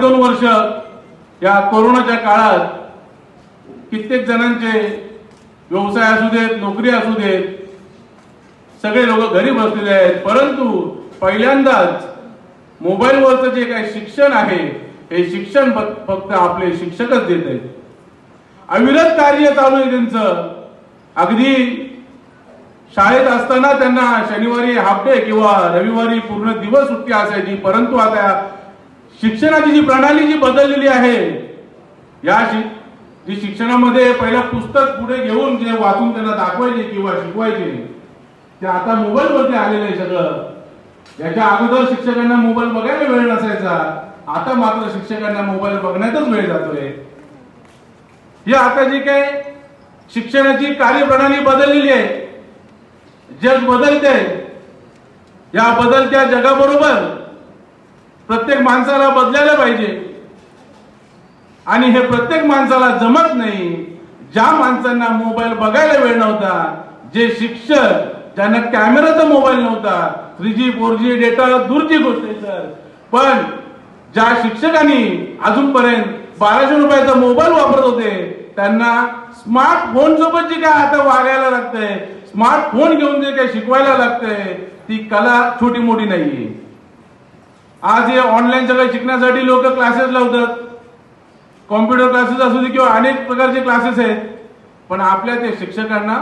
दोन वर्ष या कोरोनाच्या काळात कित्येक जणांचे व्यवसाय असू देत नोकरी असू देत सगळे लोक घरी बसलेले आहेत. परंतु पहिल्यांदाच मोबाईलवरचं जे काही शिक्षण आहे हे शिक्षण फक्त आपले शिक्षकच देत आहेत. अविरत कार्य चालू आहे त्यांचं. अगदी शाळेत असताना त्यांना शनिवारी हाफ डे किंवा रविवारी पूर्ण दिवस सुट्टी असायची. परंतु आता शिक्षणाची जी प्रणाली जी बदललेली आहे या शि- जी शिक्षणामध्ये पहिलं पुस्तक पुढे घेऊन जे वाचून त्यांना दाखवायचे किंवा शिकवायचे ते आता मोबाईल वरती आलेलं आहे सगळं. याच्या अगोदर शिक्षकांना मोबाईल बघायला वेळ नसायचा. आता मात्र शिक्षकांना मोबाईल बघण्यातच वेळ जातोय. ही आता जी काय शिक्षणाची कार्यप्रणाली बदललेली आहे जग बदलते या बदलत्या जगाबरोबर प्रत्येक माणसाला बदलायला पाहिजे. आणि हे प्रत्येक माणसाला जमत नाही. ज्या माणसांना मोबाईल बघायला वेळ नव्हता जे शिक्षक ज्यांना कॅमेराचा मोबाईल नव्हता three G four G data दूरची गोष्ट आहे सर. पण ज्या शिक्षकांनी अजूनपर्यंत बाराशे रुपयाचा मोबाईल वापरत होते त्यांना स्मार्टफोन सोबत जी काय आता वागायला लागतंय स्मार्टफोन घेऊन जे काही शिकवायला लागतंय ती कला छोटी मोठी नाहीये. आज हे ऑनलाईन सगळं शिकण्यासाठी लोक क्लासेस लावतात. कॉम्प्युटर क्लासेस असू दे किंवा अनेक प्रकारचे क्लासेस आहेत. पण आपल्या ते शिक्षकांना